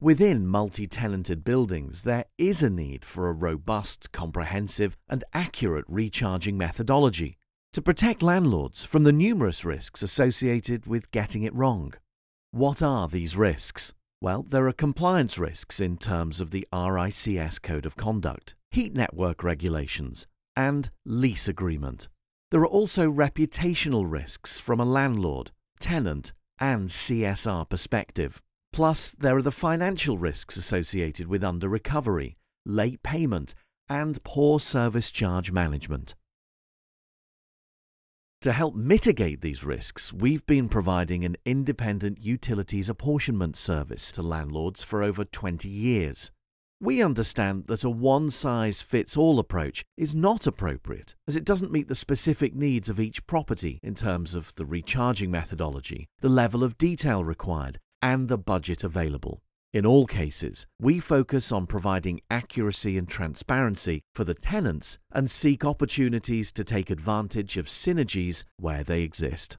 Within multi tenanted buildings, there is a need for a robust, comprehensive, and accurate recharging methodology to protect landlords from the numerous risks associated with getting it wrong. What are these risks? Well, there are compliance risks in terms of the RICS Code of Conduct, heat network regulations, and lease agreement. There are also reputational risks from a landlord, tenant, and CSR perspective. Plus, there are the financial risks associated with under recovery, late payment, and poor service charge management. To help mitigate these risks, we've been providing an independent utilities apportionment service to landlords for over 20 years. We understand that a one size fits all approach is not appropriate as it doesn't meet the specific needs of each property in terms of the recharging methodology, the level of detail required, and the budget available. In all cases, we focus on providing accuracy and transparency for the tenants and seek opportunities to take advantage of synergies where they exist.